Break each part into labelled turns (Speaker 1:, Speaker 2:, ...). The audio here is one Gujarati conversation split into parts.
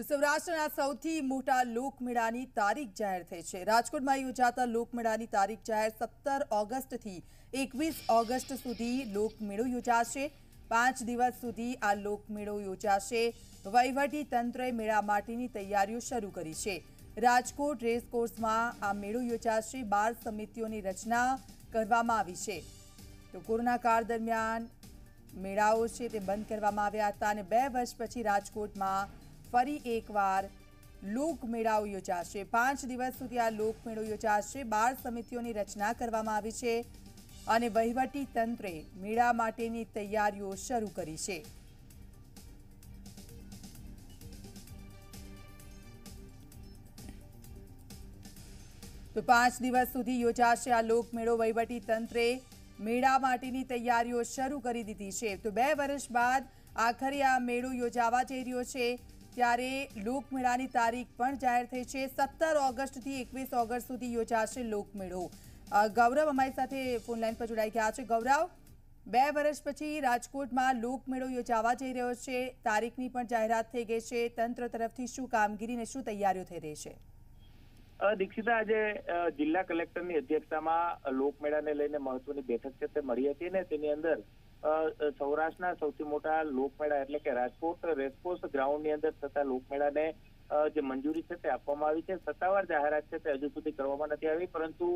Speaker 1: તો સૌરાષ્ટ્રના સૌથી મોટા લોકમેળાની તારીખ જાહેર થઈ છે. રાજકોટમાં યોજાતા લોકમેળાની તારીખ જાહેર સત્તર ઓગસ્ટથી એકવીસ ઓગસ્ટ સુધી લોકમેળો યોજાશે. પાંચ દિવસ સુધી આ લોકમેળો યોજાશે. વહીવટી તંત્રએ મેળા માટેની તૈયારીઓ શરૂ કરી છે. રાજકોટ રેસકોર્સમાં આ મેળો યોજાશે. બાર સમિતિઓની રચના કરવામાં આવી છે. તો કોરોના કાળ દરમિયાન મેળાઓ છે તે બંધ કરવામાં આવ્યા હતા અને બે વર્ષ પછી રાજકોટમાં ફરી એકવાર લોકમેળાઓ યોજાશે. પાંચ દિવસ સુધી આ લોકમેળો યોજાશે. બાર સમિતિઓની રચના કરવામાં આવી છે અને વહીવટી તંત્રે મેળા માટેની તૈયારીઓ શરૂ કરી છે. તો પાંચ દિવસ સુધી યોજાશે આ લોકમેળો વહીવટી તંત્રે મેળા માટેની તૈયારીઓ શરૂ કરી દીધી છે. તો બે વર્ષ બાદ આખરે આ મેળો યોજાવા જઈ રહ્યો છે. ત્યારે લોકમેળાની તારીખ પણ જાહેર થઈ છે. સત્તર ઓગસ્ટથી એકવીસ ઓગસ્ટ સુધી યોજાશે લોકમેળો. ગૌરવ અમારી સાથે ફોનલાઈન પર જોડાઈ ગયા છે. ગૌરવ, બે વર્ષ પછી રાજકોટમાં લોકમેળો યોજાવા જઈ રહ્યો છે. તારીખની પણ જાહેરાત થઈ ગઈ છે. તંત્ર તરફથી શું કામગીરી ને શું તૈયારીઓ થઈ રહી છે?
Speaker 2: દીક્ષિતા, આજે જિલ્લા કલેક્ટરની અધ્યક્ષતામાં લોકમેળાને લઈને મહત્વની બેઠક છે તે મળી હતી ને તેની અંદર સૌરાષ્ટ્રના સૌથી મોટા લોકમેળા એટલે કે રાજકોટ, રેસકોર્સ ગ્રાઉન્ડની અંદર થતા લોકમેળાને જે મંજૂરી છે તે આપવામાં આવી છે. સત્તાવાર જાહેરાત છે તે હજુ સુધી કરવામાં નથી આવી, પરંતુ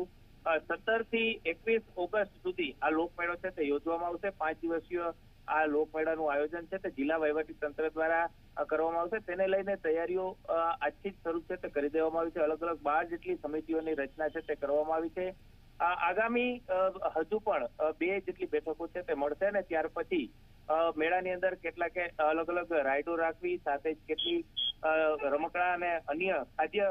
Speaker 2: સત્તરથી એકવીસ ઓગસ્ટ સુધી આ લોકમેળો છે તે યોજવામાં આવશે. પાંચ દિવસીય આ લોકમેળાનું આયોજન છે તે જિલ્લા વહીવટી તંત્ર દ્વારા કરવામાં આવશે. તેને લઈને તૈયારીઓ આજથી જ શરૂ છે તે કરી દેવામાં આવી છે. અલગ અલગ બાર જેટલી સમિતિઓની રચના છે તે કરવામાં આવી છે. આગામી હજુ પણ બે જેટલી બેઠકો છે તે મળશે ને ત્યાર પછી મેળાની અંદર કેટલાક અલગ અલગ રાઇડો રાખવી, સાથે જ કેટલી રમકડા અને અન્ય ખાદ્ય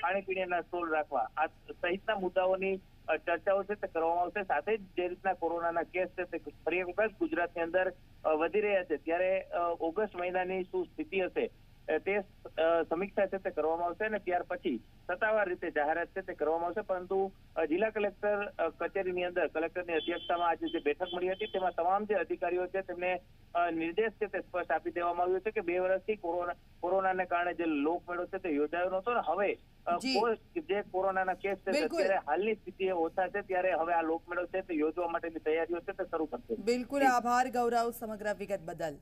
Speaker 2: ખાણીપીણીના સ્ટોલ રાખવા. આ સહિતના મુદ્દાઓની ચર્ચાઓ છે તે કરવામાં આવશે. સાથે જ જે રીતના કોરોનાના કેસ છે તે ફરી એક વખત ગુજરાતની અંદર વધી રહ્યા છે. ત્યારે ઓગસ્ટ મહિનાની શું સ્થિતિ હશે તે સમીક્ષા છે તે કરવામાં આવશે અને ત્યાર પછી સત્તાવાર રીતે જાહેરાત છે તે કરવામાં આવશે. પરંતુ જિલ્લા કલેક્ટર કચેરીની અંદર કલેક્ટરની અધ્યક્ષતામાં આજે જે બેઠક મળી હતી તેમાં તમામ જે અધિકારીઓ છે તેમને નિર્દેશ છે તે સ્પષ્ટ આપી દેવામાં આવ્યો છે કે બે વર્ષથી કોરોના કોરોનાને કારણે જે લોકમેળો છે તે યોજાયો નહોતો ને હવે
Speaker 1: જે.
Speaker 2: કોરોનાના કેસ છે અત્યારે હાલની સ્થિતિ ઓછા છે ત્યારે હવે આ લોકમેળો છે તે યોજવા માટેની તૈયારીઓ છે તે શરૂ કરશે.
Speaker 1: બિલકુલ. આભાર ગૌરવ સમગ્ર વિગત બદલ.